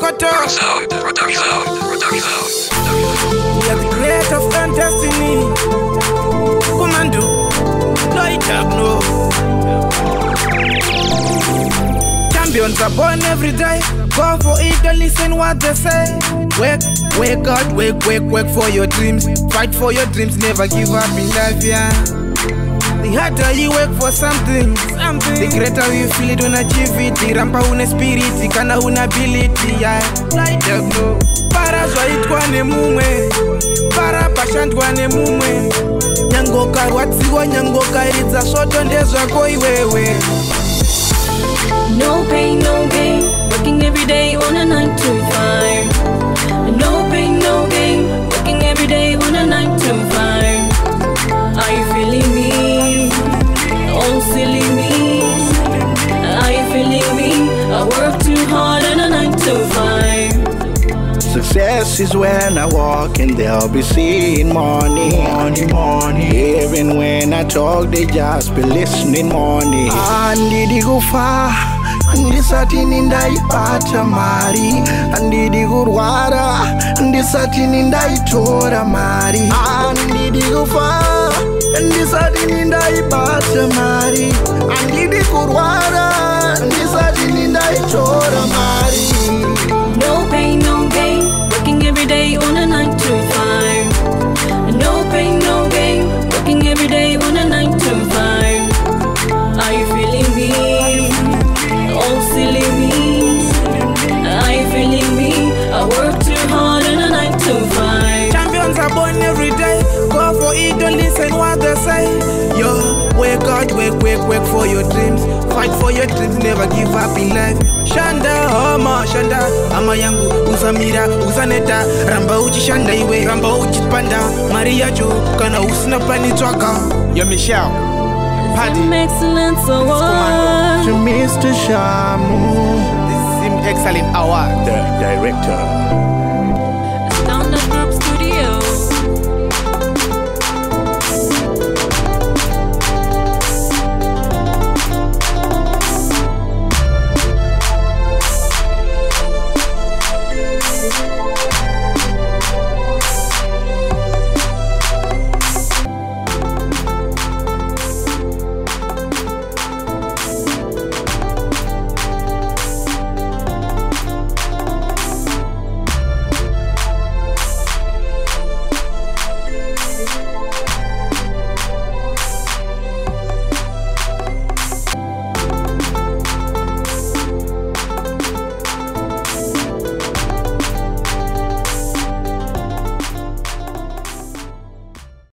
Soto. Sound, production, sound, production, We are the creator of and destiny. Commando, light up, no. Champions are born every day. Go for it, don't listen what they say. Wake, wake up, wake, wake, wake for your dreams. Fight for your dreams, never give up in life, yeah. The harder you work for something, something. the greater you feel it, don't achieve it. Rampa una spirit, kana una ability, yeah. Light up, no. Para zvaitwa nemumwe, para pashandwa nemumwe. Nyangoka rwadziwa, nyangoka ridza svoto ndezvako iwewe. Is when I walk and they'll be seeing money. Money, money. Even when I talk, they just be listening money. Andidi kufa ndisati nindaipata mari andidi kurwara ndisati nindaitora mari andidi kufa ndisati nindaibata it, don't listen what they say. Yo, work out, work, work, work for your dreams. Fight for your dreams, never give up in life. Shanda, homa, shanda, ama yangu, usamira, usaneta, ramba uchishanda iwe, ramba uchi uchipanda, Maria yacho, kana usina pani twaka. Yo, Michelle, party. Zim excellence award. to Mr. Shamu, This is him excellent award. the director.